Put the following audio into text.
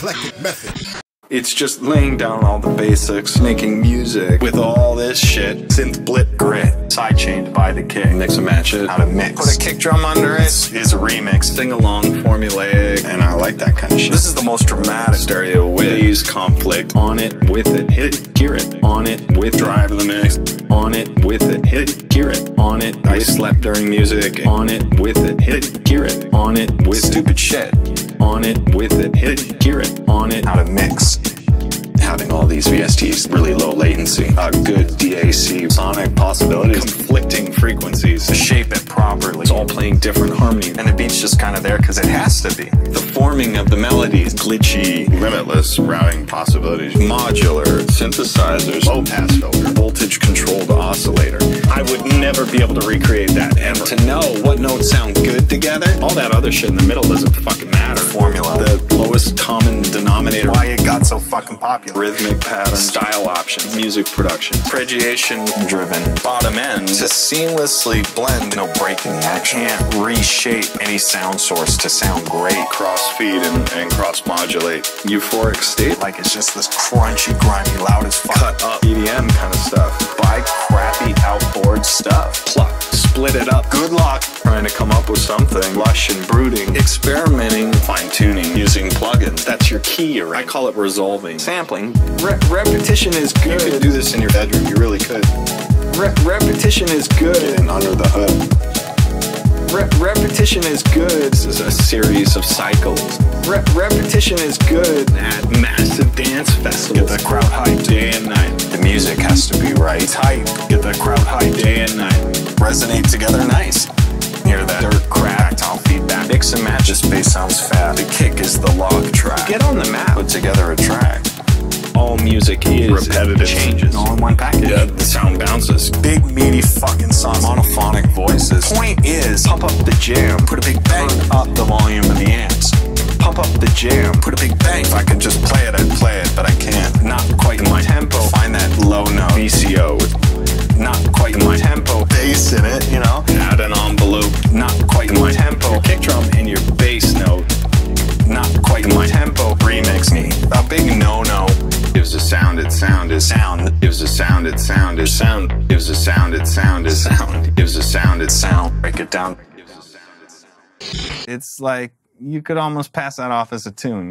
eclectic method. It's just laying down all the basics, making music with all this shit. Synth blip grit, sidechained by the kick. Mix and match it. How to mix. Put a kick drum under it is a remix. Sing along, formulaic, and I like that kind of shit. This is the most dramatic stereo waves conflict. On it, with it, hit it, hear it. On it, with drive the mix. On it, with it, hit it, hear it. On it, I slept during music. On it, with it, hit it, gear it. On it, with stupid shit. On it, with it, hit it, hear it. On it, how to mix having all these VSTs, really low latency, a good DAC, sonic possibilities, conflicting frequencies, to shape it properly. It's all playing different harmonies, and the beat's just kind of there because it has to be. The forming of the melodies, glitchy, limitless routing possibilities, modular, synthesizers, low pass filter, voltage controlled oscillator. I would never be able to recreate that ever. To know what notes sound good together, all that other shit in the middle doesn't fucking matter. Fucking popular. Rhythmic pattern, style options, music production, arpeggiation driven, bottom end to seamlessly blend, no breaking the action. Can't reshape any sound source to sound great. Cross feed and, and cross modulate. Euphoric state, like it's just this crunchy, grimy, loud as fuck. Cut up EDM kind of stuff. Buy crappy outboard stuff. Pluck, split it up. Good luck trying to come up with something lush and brooding, experimenting, your key. Right? I call it resolving. Sampling. Re- repetition is good. You could do this in your bedroom. You really could. Re- repetition is good. And under the hood. Re- repetition is good. This is a series of cycles. Re- repetition is good. At massive dance festivals. Get the crowd hyped day and night. The music has to be right. Tight. Get the crowd hyped day and night. Resonate together nice. Mix and match. This bass sounds fat. The kick is the log track. Get on the map. Put together a track. All music is repetitive changes all in one package. Yeah, the sound bounces. Big meaty fucking songs, monophonic voices. Point is, pump up the jam, put a big bang, Turn up the volume of the amps. Pump up the jam, put a big bang. If I could just play it, I'd play it, but I can't. Not quite in my tempo. Find that low note, VCO with not quite in my tempo. Bass in it, you know. My tempo. Your kick drum and your bass note, not quite my tempo. Remix me, a big no-no. Gives a sound, it sound is sound. Gives a sound, it sound is sound. Gives a sound, it sound is sound. Gives a sound, it sound. Break it down. It's like you could almost pass that off as a tune.